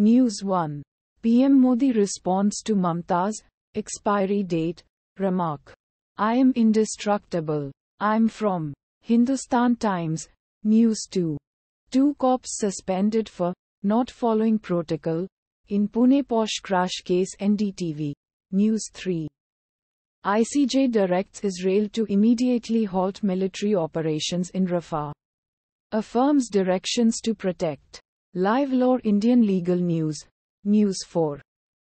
News 1. PM Modi responds to Mamata's expiry date remark. I am indestructible. I'm from Hindustan Times. News 2. Two cops suspended for not following protocol in Pune Porsche crash case NDTV. News 3. ICJ directs Israel to immediately halt military operations in Rafah. Affirms directions to protect. Live Law Indian Legal News. News 4.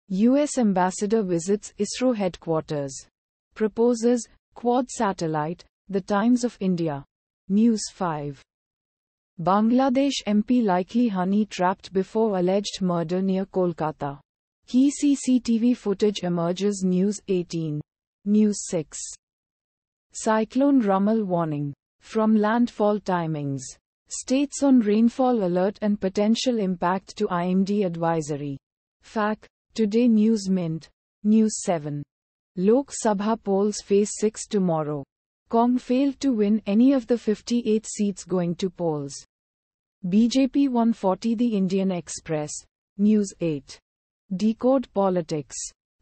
US Ambassador visits ISRO headquarters. Proposes Quad satellite, The Times of India. News 5. Bangladesh MP likely honey trapped before alleged murder near Kolkata. Key CCTV footage emerges News 18. News 6. Cyclone Remal warning. From landfall timings. States on rainfall alert and potential impact to IMD advisory. FAQ. Today News Mint. News 7. Lok Sabha polls phase 6 tomorrow. Cong failed to win any of the 58 seats going to polls. BJP 140 The Indian Express. News 8. Decode Politics.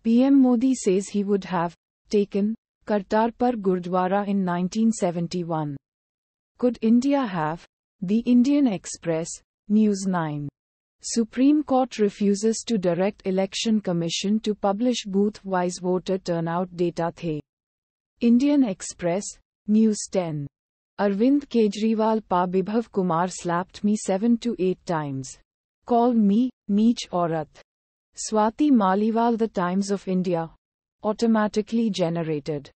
PM Modi says he would have taken Kartarpur Gurdwara in 1971. Could India have? The Indian Express, News 9. Supreme Court refuses to direct Election Commission to publish booth-wise voter turnout data the. Indian Express, News 10. Arvind Kejriwal pa Bibhav Kumar slapped me 7 to 8 times. Called me, Neech Aurat. Swati Maliwal The Times of India automatically generated